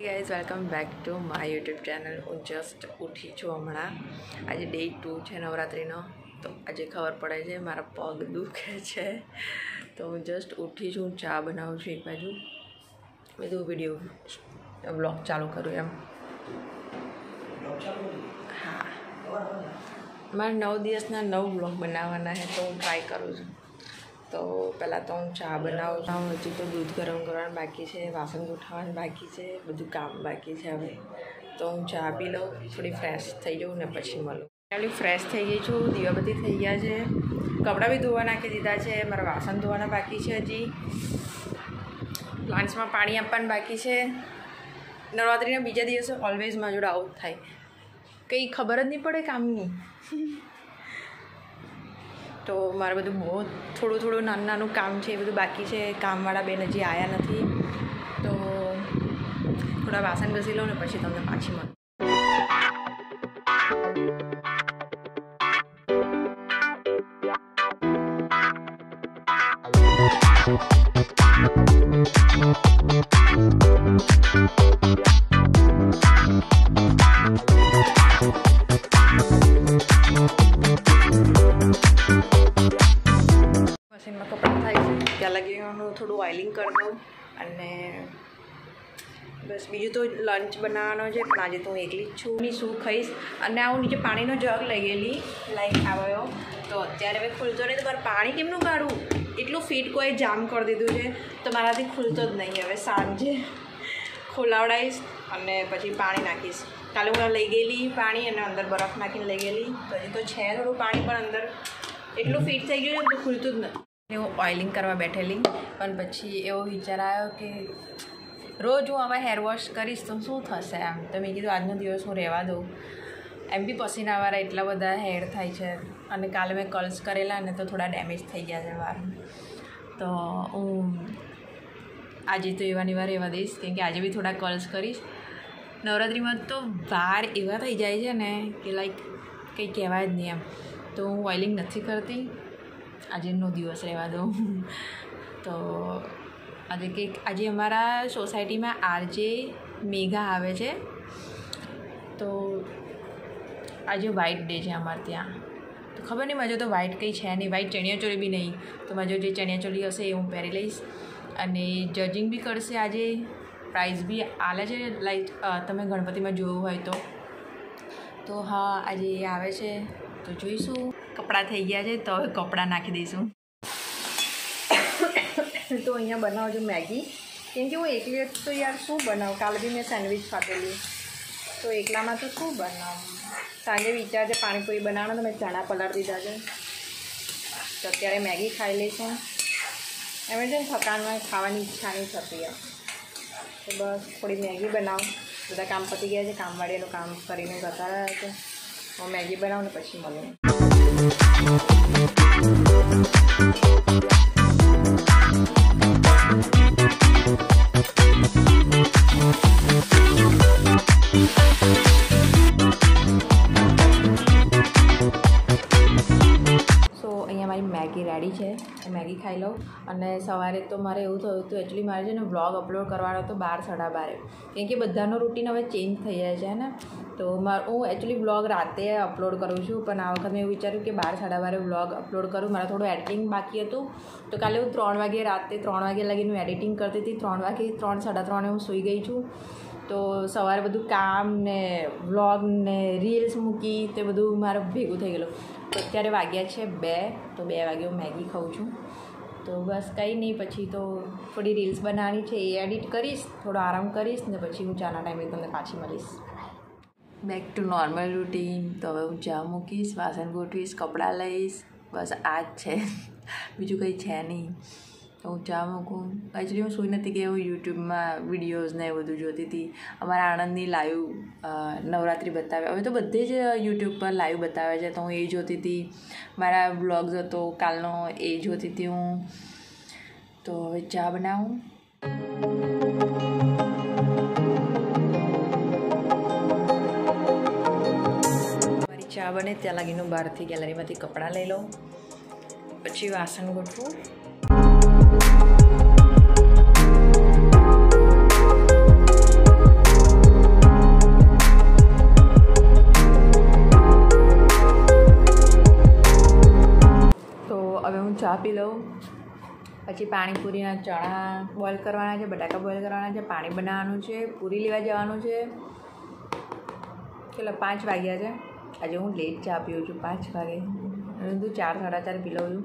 Guys welcome back to my YouTube channel હું just ઉઠી છું હમણાં. આજે ડે ટુ છે નવરાત્રિનો. તો આજે ખબર પડે છે, મારા પગ દુખે છે. તો હું જસ્ટ ઉઠી છું, ચા બનાવું છું એક બાજુ. બધું વીડિયો બ્લોગ ચાલુ કરું એમ. હા. મારે નવ દિવસના નવ બ્લોગ બનાવવાના છે, તો હું ટ્રાય કરું છું. તો પહેલાં તો હું ચા બનાવું હજી તો દૂધ ગરમ કરવાનું બાકી છે, વાસણ ગોઠવવાનું બાકી છે, બધું કામ બાકી છે હવે. તો હું ચા પી લઉં, થોડી ફ્રેશ થઈ જાઉં ને પછી મળું. એટલી ફ્રેશ થઈ ગઈ છું દીવાબત્તી થઈ ગયા છે. કપડાં બી ધોવા નાખી દીધા છે, મારા વાસણ ધોવાના બાકી છે હજી. પ્લાન્ટ્સમાં પાણી આપવાનું બાકી છે. નવરાત્રિના બીજા દિવસે ઓલવેઝ મારા જોડે આવું થાય. કંઈ ખબર જ નહીં પડે કામની. તો મારે બધું બહુ થોડું થોડું નાનું નાનું કામ છે, એ બધું બાકી છે. કામવાળા બેન હજી આવ્યા નથી. તો થોડા વાસણ ઘસી લઉં ને પછી તમને પાછી મળું. મશીનમાં થોડું ઓઇલિંગ કરી દઉં અને બસ બીજું તો લંચ બનાવવાનો છે, પણ આજે તો હું એકલી જ છું. ની શું ખાઈશ? અને હું નીચે પાણીનો જગ લઈ ગયેલી લાઈક આવ્યો તો અત્યારે હવે ખુલતો નહીં, તો મારે પાણી કેમનું કાઢવું એટલું ફીટ કોઈ જામ કરી દીધું છે, તો મારાથી ખુલતો જ નહીં. હવે સાંજે ખોલાવડાવીશ અને પછી પાણી નાખીશ. કાલે હું લઈ ગયેલી પાણી અને અંદર બરફ નાખીને લઈ ગયેલી. હજી તો છે થોડું પાણી, પણ અંદર એટલું ફિટ થઈ ગયું ને, તો ખુલતું જ નથી. હું ઓઇલિંગ કરવા બેઠેલી. પણ પછી એવો વિચાર આવ્યો કે રોજ હું હવે હેર વોશ કરીશ તો શું થશે આમ? તો મેં કીધું, આજનો દિવસ હું રહેવા દઉં. એમ બી પસીનાવાળા એટલા બધા હેર થાય છે અને કાલે મેં કર્લ્સ કરેલા ને તો થોડા ડેમેજ થઈ ગયા છે વાર તો હું આજે તો એવાની વાર એવા દઈશ કેમ કે આજે બી થોડા કર્લ્સ કરીશ. નવરાત્રિમાં તો વાર એવા થઈ જાય છે ને કે લાઈક કંઈ કહેવાય જ નહીં એમ. તો હું ઓઇલિંગ નથી કરતી. આજેનો દિવસ રહેવા દો તો આજે કંઈક આજે અમારા સોસાયટીમાં આરજે મેઘા આવે છે. તો આજે વ્હાઇટ ડે છે અમારે ત્યાં. તો ખબર નહીં, મારે તો વ્હાઇટ કંઈ છે નહીં. વ્હાઇટ ચણિયાચોળી બી નહીં. તો મારે જે ચણિયાચોળી હશે એ હું પહેરી લઈશ. અને જજિંગ બી કરશે આજે. પ્રાઇઝ બી આલે છે લાઈક તમે ગણપતિમાં જોયું હોય તો. તો હા, આજે એ આવે છે. તો જોઈશું. કપડાં થઈ ગયા છે, તો હવે કપડાં નાખી દઈશું. તો અહીંયા બનાવજો મેગી. કેમ કે હું એકલી તો યાર શું બનાવું? કાલે બી મેં સેન્ડવિચ ખાધેલી. તો એકલામાં તો શું બનાવું? સાંજે વિચાર છે પાણીપુરી બનાવવાનો, તો મેં ચણા પલાળ દીધા છે. તો અત્યારે મેગી ખાઈ લઈશું. એમ છે ને થકાનમાં ખાવાની ઈચ્છા નહીં થતી તો બસ, થોડી મેગી બનાવ. બધા કામ પતી ગયા છે કામવાળીનું કામ કરીને રહ્યા છે. હું મેગી બનાવું ને પછી મળું સવારે તો મારે એવું થયું હતું એકચ્યુઅલી મારે છે ને વ્લોગ અપલોડ કરવાનો હતો બાર, સાડા બારે. કેમ કે બધાનો રૂટીન હવે ચેન્જ થઈ જાય છે, ને? તો હું એકચ્યુઅલી વ્લોગ રાતે અપલોડ કરું છું, પણ આ વખત મેં એવું વિચાર્યું કે બાર, સાડા બારે વ્લોગ અપલોડ કરું. મારે થોડું એડિટિંગ બાકી હતું. તો કાલે હું ત્રણ વાગે રાતે ત્રણ વાગે લગીને હું એડિટિંગ કરતી હતી. ત્રણ વાગે, ત્રણ, સાડા ત્રણે હું સૂઈ ગઈ છું. તો સવારે બધું કામ ને વ્લોગ ને રીલ્સ મૂકી તે બધું મારે ભેગું થઈ ગયેલું. અત્યારે વાગ્યા છે બે, તો બે વાગે હું મેગી ખાઉં છું. તો બસ કંઈ નહીં, પછી તો થોડી રીલ્સ બનાવવાની છે, એ એડિટ કરીશ, થોડો આરામ કરીશ ને પછી હું ચાના ટાઈમે તમને પાછી મળીશ. બેક ટુ નોર્મલ રૂટીન તો હવે હું ચા મૂકીશ, વાસણ ગોઠવીશ, કપડાં લઈશ, બસ આ જ છે. બીજું કંઈ છે નહીં. તો હું ચા મૂકું એકચ્યુઅલી હું સુઈ નથી કે હું યુટ્યુબમાં વિડીયોઝ ને એ બધું જોતી હતી. અમારા આણંદની લાઈવ નવરાત્રિ બતાવે. હવે તો બધે જ યુટ્યુબ પર લાઈવ બતાવે છે, તો હું એ જોતી હતી. મારા બ્લોગ્સ હતો, કાલનો એ જોતી હતી હું. તો હવે ચા બનાવું. મારી ચા બને ત્યાં લાગીને બહારથી ગેલેરીમાંથી કપડાં લઈ લઉં. પછી વાસણ ગોઠવું. ચા પી લઉં. પછી પાણીપુરીના ચણા બોઇલ કરવાના છે, બટાકા બોઇલ કરવાના છે, પાણી બનાવવાનું છે, પૂરી લેવા જવાનું છે. ચલો પાંચ વાગ્યા છે. આજે હું લેટ ચા પીઉં છું, પાંચ વાગે. હું ચાર, સાડા ચાર પી લઉં છું.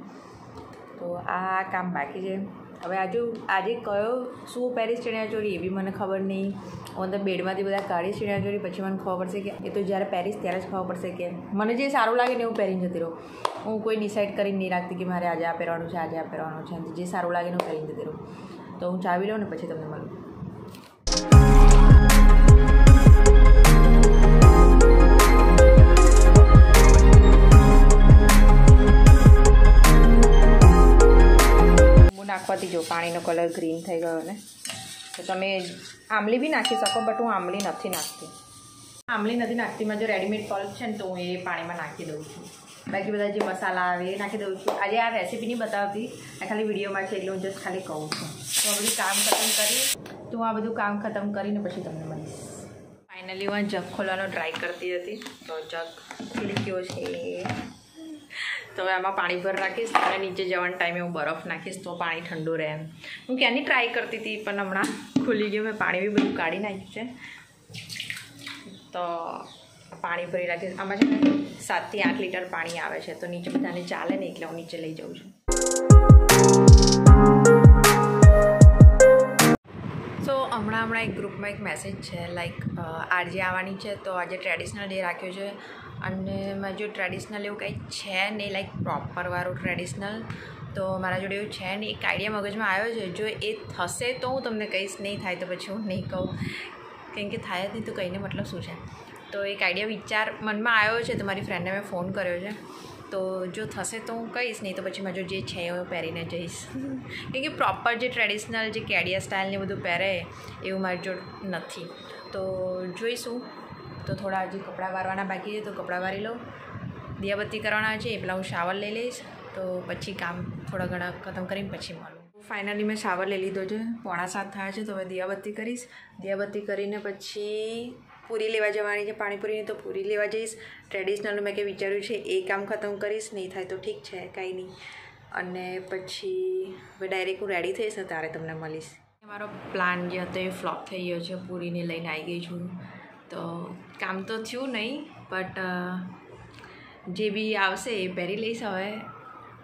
તો આ કામ બાકી છે. હવે આજુ આજે કયો શું પહેરીશ ચણિયાચોળી એ બી મને ખબર નહીં. હું તો બેડમાંથી બધા કાઢીશ ચણિયાચોળી પછી મને ખબર પડશે કે એ તો જ્યારે પહેરીશ ત્યારે જ ખબર પડશે કે મને જે સારું લાગે ને એવું પહેરીને જતી રહું. હું કોઈ ડિસાઇડ કરીને નહીં રાખતી કે મારે આજે આ પહેરવાનું છે, આજે આ પહેરવાનું છે. જે સારું લાગે ને હું પહેરીને જતી રહું. તો હું ચાવી લઉં ને પછી તમને મળું. તમે આમલી બી નાખી શકો બટ હું આમલી નથી નાખતી. આમલી નથી નાખતી માં જો રેડીમેડ પલ્પ છે ને તો હું એ પાણીમાં નાખી દઉં છું. બાકી બધા જે મસાલા આવે એ નાખી દઉં છું. આજે આ રેસીપી નહીં બતાવતી, આ ખાલી વિડીયોમાં છે એટલે હું જસ્ટ ખાલી કહું છું. તો આ બધું કામ ખતમ કરી, તો આ બધું કામ ખતમ કરીને પછી તમને મળીશ. ફાઇનલી હું જગ ખોલવાનો ટ્રાય કરતી હતી. તો જગ ખુલી ગયો છે. તો હવે આમાં પાણી ભર રાખીશ અને નીચે જવાના ટાઈમે હું બરફ નાખીશ તો પાણી ઠંડુ રહે એમ. હું ક્યાંની ટ્રાય કરતી હતી પણ હમણાં ખુલી ગયું, મેં પાણી બી બધું કાઢી નાખ્યું છે. તો પાણી ભરી રાખીશ. આમાં છે ને સાતથી આઠ લીટર પાણી આવે છે. તો નીચે બધાને ચાલે ને એટલે હું નીચે લઈ જાઉં છું. હમણાં હમણાં એક ગ્રુપમાં એક મેસેજ છે લાઈક આરજે આવવાની છે તો આજે ટ્રેડિશનલ ડે રાખ્યો છે. અને મારે જો ટ્રેડિશનલ એવું કંઈ છે નહીં લાઈક પ્રોપરવાળું ટ્રેડિશનલ તો મારા જોડે એવું છે નહીં. એક આઈડિયા મગજમાં આવ્યો છે, જો એ થશે તો હું તમને કહીશ, નહીં થાય તો પછી હું નહીં કહું. કેમ કે થાય જ નહીં તો કહીને મતલબ શું છે? તો એક આઈડિયા વિચાર મનમાં આવ્યો છે તો મારી ફ્રેન્ડને મેં ફોન કર્યો છે. તો જો થશે તો હું કહીશ, નહીં તો પછી મારું જે છે હું પહેરીને જઈશ. કેમ કે પ્રોપર જે ટ્રેડિશનલ જે કેડિયા સ્ટાઇલને બધું પહેરે એવું મારી જોડ નથી. તો જોઈશું. તો થોડા હજી કપડાં વારવાના બાકી છે, તો કપડાં વારી લઉં. દિયાબત્તી કરવાના છે, એ પેલા હું શાવર લઈ લઈશ, તો પછી કામ થોડા ઘણા ખતમ કરીને પછી મળું. ફાઇનલી મેં શાવર લઈ લીધો છે, પોણા સાત થયા છે, તો હવે દિયાબત્તી કરીશ. દિયાબત્તી કરીને પછી પૂરી લેવા જવાની છે, પાણીપુરીની તો પૂરી લેવા જઈશ. ટ્રેડિશનલનું મેં કંઈ વિચાર્યું છે, એ કામ ખતમ કરીશ, નહીં થાય તો ઠીક છે, કાંઈ નહીં. અને પછી હવે ડાયરેક્ટ હું રેડી થઈશ ને ત્યારે તમને મળીશ. મારો પ્લાન જે હતો એ ફ્લોપ થઈ ગયો છે, પૂરીને લઈને આવી ગઈ છું. તો કામ તો થયું નહીં બટ જે બી આવશે એ પહેરી લઈશ હવે.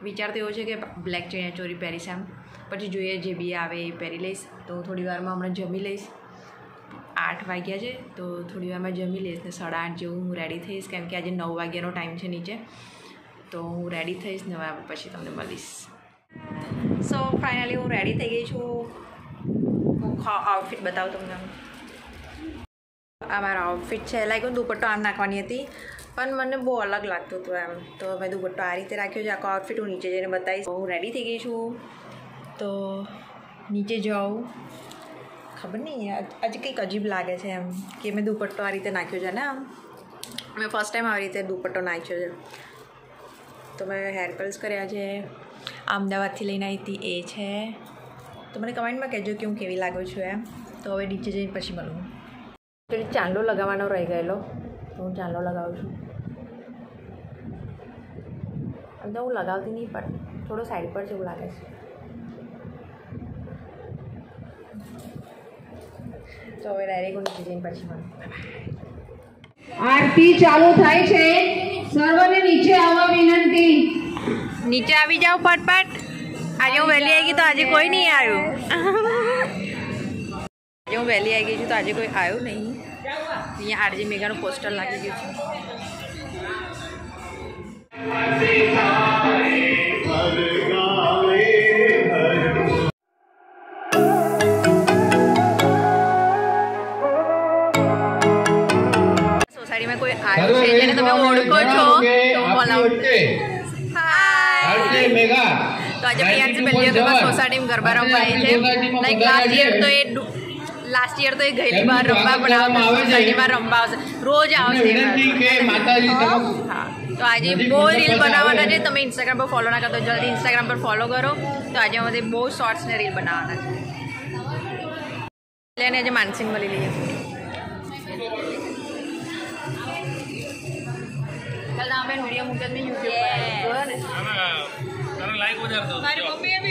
વિચાર તો એવો છે કે બ્લેક ચણિયાચોળી પહેરીશ એમ. પછી જોઈએ જે બી આવે એ પહેરી લઈશ. તો થોડી વારમાં હમણાં જમી લઈશ. આઠ વાગ્યા છે, તો થોડી વારમાં જમી લઈશ ને સાડા આઠ જેવું હું રેડી થઈશ. કેમ કે આજે નવ વાગ્યાનો ટાઈમ છે નીચે. તો હું રેડી થઈશ ને પછી તમને મળીશ. સો ફાઇનલી હું રેડી થઈ ગઈ છું. હું આઉટફિટ બતાવું તમને. આ મારો આઉટફિટ છે. લાઈક હું દુપટ્ટો આમ નાખવાની હતી. પણ મને બહુ અલગ લાગતું હતું એમ. તો મેં દુપટ્ટો આ રીતે રાખ્યો છે. આખો આઉટફિટ હું નીચે જઈને બતાવીશ. હું રેડી થઈ ગઈ છું. તો નીચે જાઉં. ખબર નહીં, આજે કંઈક અજીબ લાગે છે એમ કે મેં દુપટ્ટો આ રીતે નાખ્યો છે ને આમ. મેં ફર્સ્ટ ટાઈમ આવી રીતે દુપટ્ટો નાખ્યો છે. તો મેં હેર કલર્સ કર્યા છે. અમદાવાદથી લઈને આવી હતી એ છે. તો મને કમેન્ટમાં કહેજો કે હું કેવી લાગુ છું એમ. તો હવે નીચે જઈને પછી મળું. ચાંદલો લગાવવાનો રહી ગયેલો તો હું ચાંદલો લગાવું છું. આમ તો હું લગાવતી નહીં પણ થોડો સાઈડ પર જેવું લાગે છે. તો હવે ડાયરેક્ટ હું નીચે જઈને પછી મળું. આરતી ચાલુ થાય છે. સર્વને નીચે આવવા વિનંતી. નીચે આવી જાઓ ફટફટ. આજે હું વહેલી આવી ગઈ તો આજે કોઈ નહીં આવ્યું. આજે હું વહેલી આવી ગઈ છું તો આજે કોઈ આવ્યું નહીં. અહીંયા આરજી મેઘાનું પોસ્ટર લાગી ગયું છે. સોસાયટીમાં કોઈ આવ્યું છે? જેને તમે ઓળખો છો તો બોલાવું. તો આજે પ્રિયાંશી પહેલી વખત સોસાયટીમાં ગરબા રમવા આવી છે. લાઈક લાસ્ટ યર તો એ લાસ્ટ યર તો એ ગયેલી બહાર રમવા પણ આવશે સોસાયટીમાં રમવા આવશે. રોજ આવશે હા? તો આજે બહુ રીલ બનાવવાના છે. તમે ઇન્સ્ટાગ્રામ પર ફોલો ના કરતો જલ્દી ઇન્સ્ટાગ્રામ પર ફોલો કરો. તો આજે અમારે બહુ શોર્ટ્સ ને રીલ બનાવવાના છે. એટલે આજે માનસિંગ મળી લઈએ ચાલ તમે વીડિયો મૂકે યુટ્યુબ પર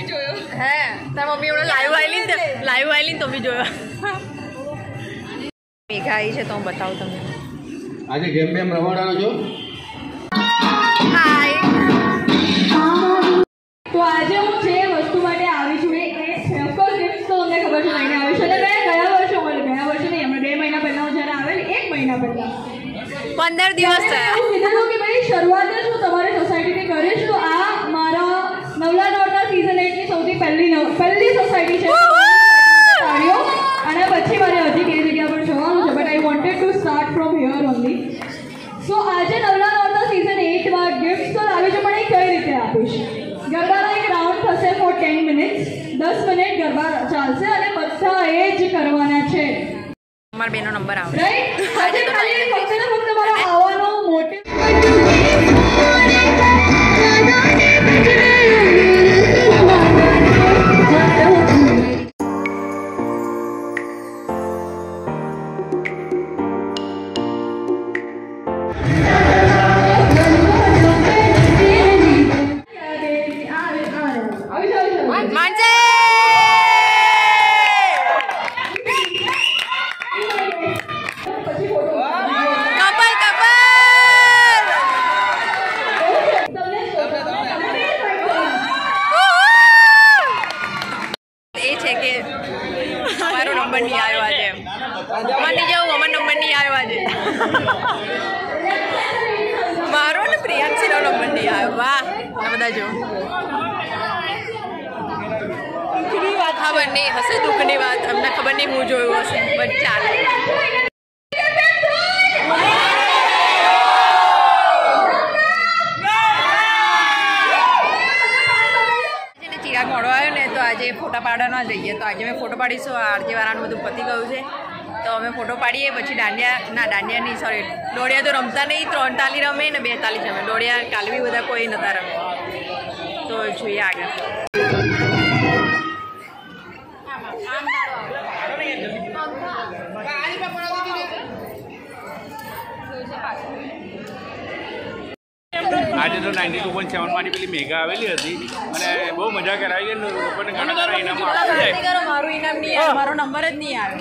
જોયો. હે તારી મમ્મી હમણાં લાઈવ આવેલી ને લાઈવ આવેલી તો બી જોયો. મેઘા આવી છે તો હું બતાવું તમને. આજે ગેમ બેમ રમાડવાનો છો? હાય તો આજે હું જે વસ્તુ માટે આવી છું એ એ છે ઓફકોર્સ ગિફ્ટ તો અમને ખબર છે લઈને આવી છે. એટલે મેં ગયા વર્ષે મળે ગયા વર્ષે નહીં હમણાં બે મહિના પહેલા હું જ્યારે આવેલી એક મહિના પહેલા. પંદર દિવસ થયા એવું કીધેલું કે ભાઈ શરૂઆત જ હું તમારી સોસાયટીની કરીશ તો આ મારા નવલા નોરતા સીઝન એટની સૌથી પહેલી નવ પહેલી સોસાયટી છે તાળીઓ અને પછી મારે હજી કઈ જગ્યા પર જવાનું છે but I wanted to start from here only so આજે નવલા નોરતા સીઝન એટમાં ગિફ્ટ તો લાવી છે પણ એ કઈ રીતે આપીશ ગરબાનો એક રાઉન્ડ થશે ફોર ટેન મિનિટ્સ દસ મિનિટ ગરબા ચાલશે અને બધા એ જ કરવાના છે અમારા બેનો નંબર આવે આજે ખાલી દુઃખની ખબર નહીં, હું જોયું હશે બટ ચાલે. આજે ફોટા પાડવા ન જઈએ. તો આજે અમે ફોટો પાડીશું આરતી વાળાનું બધું પતી ગયું છે. તો અમે ફોટો પાડીએ, પછી દાંડિયા, ના, દાંડિયા નહીં સોરી દોડિયા તો રમતા નહીં ત્રણ તાલી રમે ને બે તાલી રમે દોડિયા કાલવી બધા કોઈ નતા રમે. તો જોઈએ આગળ. આજે તો નાઇન્ટી ટુ પોઈન્ટ સેવનમાંની પેલી મેઘા આવેલી હતી. અને બહુ મજા કરાવી અને લોકોને ઘણા ઘણા ઇનામ આપી. જાય મારું ઇનામ નહીં આવે મારો નંબર જ નહીં આવે.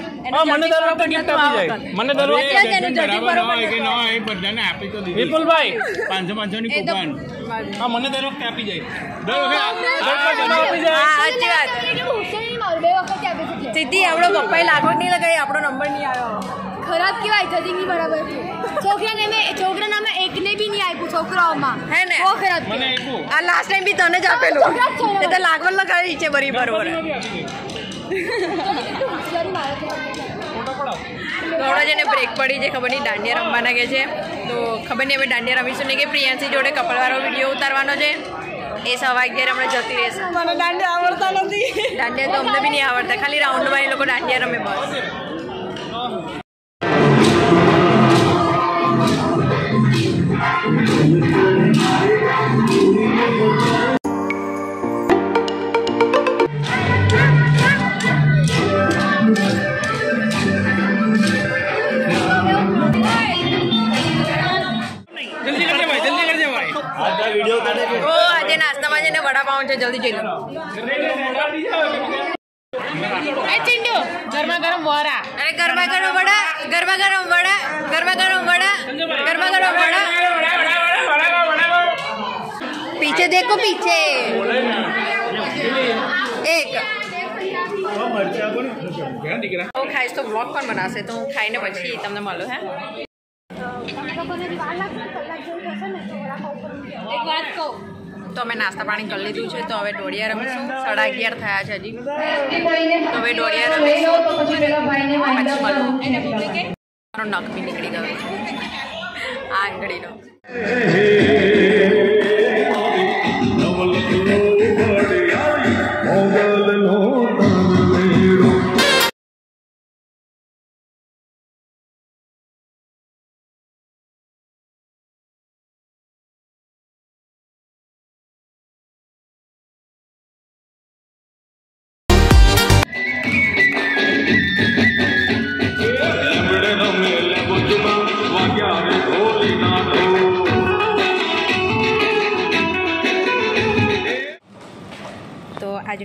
મને દર વખતે પણ આપી જાય. મને દર વખતે એટલે જ એનું જલ્દી બરાબર કરો ન હોય કે પણ ન હોય એ બધાને આપી તો દીધી. વિપુલભાઈ. પાંચસો પાંચસો ની એ હા મને દર વખતે આપી જાય. દર વખતે આપી જાય. હા સાચી વાત. સીધી આપણો પપ્પાએ લાગો નહીં લગાવી આપણો નંબર નહીં આવ્યો. ખરાબ કેવાય જજિંગની બરાબર. છોકરા નામે છોકરા નામે એકને બી નહીં આપ્યું છોકરાઓમાં. હે ને? બહુ ખરાબ મને આપ્યું. આ લાસ્ટ ટાઈમ બી તને જ આપેલું. એ તો લાગવડ લગાવી છે બરી બરોબર થોડો જઈને બ્રેક પડી છે ખબર નહીં દાંડિયા રમવાના કે છે. તો ખબર નહીં હવે દાંડિયા રમીશું નહીં કે પ્રિયાંશી જોડે કપલવાળો વીડિયો ઉતારવાનો છે. એ સવા અગિયાર હમણાં જતી રહેશે. મને દાંડિયા આવડતા નથી. દાંડિયા તો અમને બી નહીં આવડતા. ખાલી રાઉન્ડમાં એ લોકો દાંડિયા રમે બસ. નાસ્તામાં જઈને વડાપાઉં છે જલ્દી જઈ લો ગરમા ગરમ વરા અરે ગરમા ગરમ વડા ગરમા ગરમ વડા ગરમા ગરમ વડા ગરમા ગરમ વડા પીછે દેખો પીછે એક હું ખાઈશ તો બ્લોગ પણ બનાવશે તો હું ખાઈને પછી તમને મળું હે એક વાત કહું તો અમે નાસ્તા પાણી કરી લીધું છે. તો હવે દોડિયા રમીશું. સાડા અગિયાર થયા છે હજી. તો હવે દોડિયા રમીશું. પછી મારો નખ બી નીકળી ગયો આ આંગળીનો.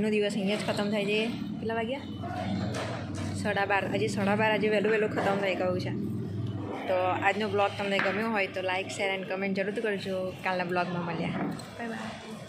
આજનો દિવસ, અહીંયા જ ખતમ થાય છે. કેટલા વાગ્યા? સાડા બાર. હજી સાડા બાર, આજે વહેલું વહેલું ખતમ થઈ ગયું છે. તો આજનો બ્લોગ તમને ગમ્યો હોય તો લાઇક શેર, એન્ડ કમેન્ટ જરૂર કરજો. કાલના બ્લોગમાં મળ્યા બાય બાય.